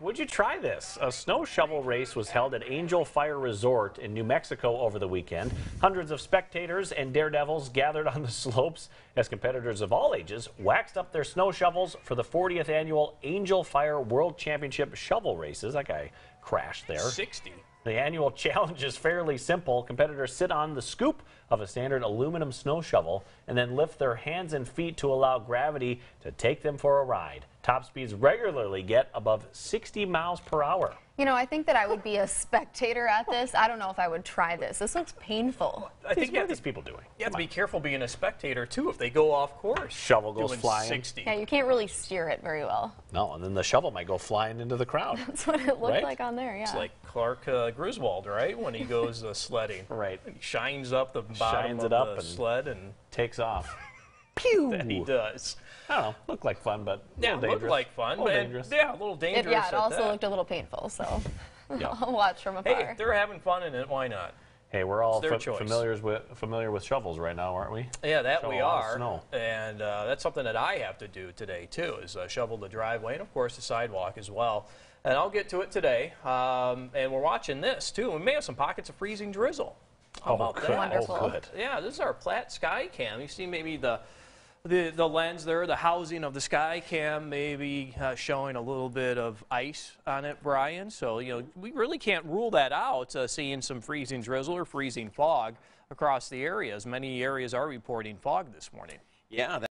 Would you try this? A snow shovel race was held at Angel Fire Resort in New Mexico over the weekend. Hundreds of spectators and daredevils gathered on the slopes as competitors of all ages waxed up their snow shovels for the 40th annual Angel Fire World Championship shovel races. That guy crashed there. 60. The annual challenge is fairly simple. Competitors sit on the scoop of a standard aluminum snow shovel and then lift their hands and feet to allow gravity to take them for a ride. Top speeds regularly get above 60 miles per hour. You know, I think that I would be a spectator at this. I don't know if I would try this. This looks painful. I think what you are have, these to, people doing? you have to be on. careful being a spectator too if they go off course. Shovel goes doing flying. 60. Yeah, you can't really steer it very well. No, and then the shovel might go flying into the crowd. That's what it looked Right? like on there, yeah. It's like Clark uh, Griswold, right? When he goes uh, sledding. Right. He shines up the bottom Shines of it up the and- sled and Takes off. Pew! that he does. I don't know. Looked like fun, but Yeah, little it looked like fun. A but dangerous. Yeah, a little It- dangerous. yeah, it at also that. looked a little painful, so Yeah. I'll watch from Hey, afar. if they're having fun in it, why not? Hey, we're all fa- familiar with familiar with shovels right now, aren't we? Yeah, that we Shovel a lot of are. snow. And uh, that's something that I have to do today, too, is uh, shovel the driveway and, of course, the sidewalk as well. And I'll get to it today. Um, and we're watching this, too. We may have some pockets of freezing drizzle. How about good. that? Wonderful. Oh, good. Yeah, this is our Platte Sky Cam. You see maybe the the, the lens there, the housing of the sky cam maybe uh, showing a little bit of ice on it, Brian. So, you know, we really can't rule that out, uh, seeing some freezing drizzle or freezing fog across the areas. Many areas are reporting fog this morning. Yeah,